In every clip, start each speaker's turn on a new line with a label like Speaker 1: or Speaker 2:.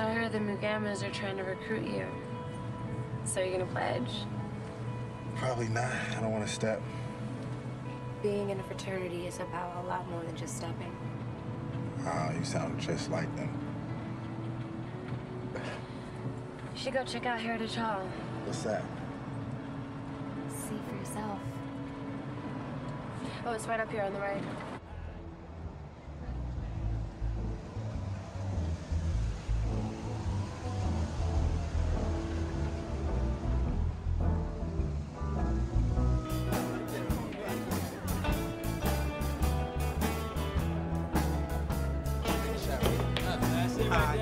Speaker 1: So I heard the Mu Gammas are trying to recruit you. So you're gonna pledge?
Speaker 2: Probably not. I don't want to step.
Speaker 1: Being in a fraternity is about a lot more than just stepping.
Speaker 2: Ah, you sound just like them.
Speaker 1: You should go check out Heritage Hall.
Speaker 2: What's that?
Speaker 1: See for yourself. Oh, it's right up here on the right.
Speaker 3: How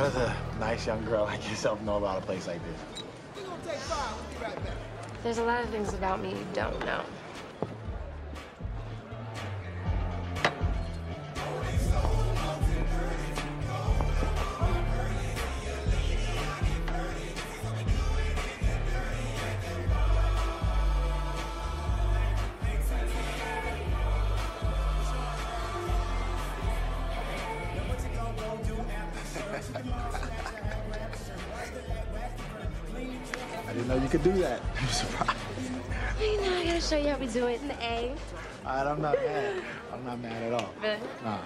Speaker 3: does a nice young girl like yourself know about a place like this?
Speaker 1: There's a lot of things about me you don't know.
Speaker 3: I didn't know you could do that. I'm surprised.
Speaker 1: You know, I gotta show you how we do it in the A.
Speaker 3: All right, I'm not mad. I'm not mad at all.
Speaker 1: Really?
Speaker 3: Nah.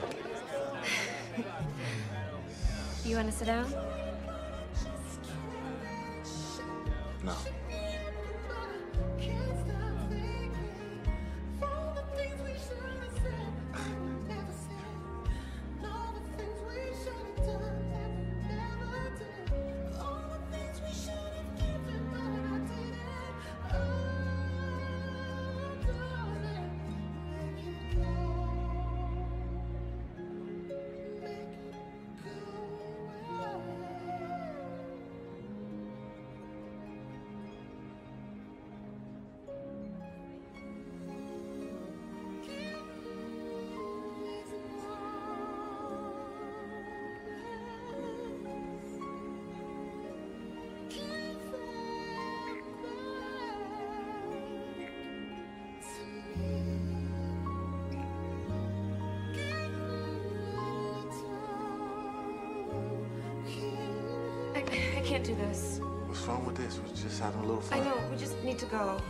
Speaker 1: You wanna sit down?
Speaker 3: No.
Speaker 1: I, I can't do this.
Speaker 2: What's wrong with this? We're just having a little fun.
Speaker 1: I know, we just need to go.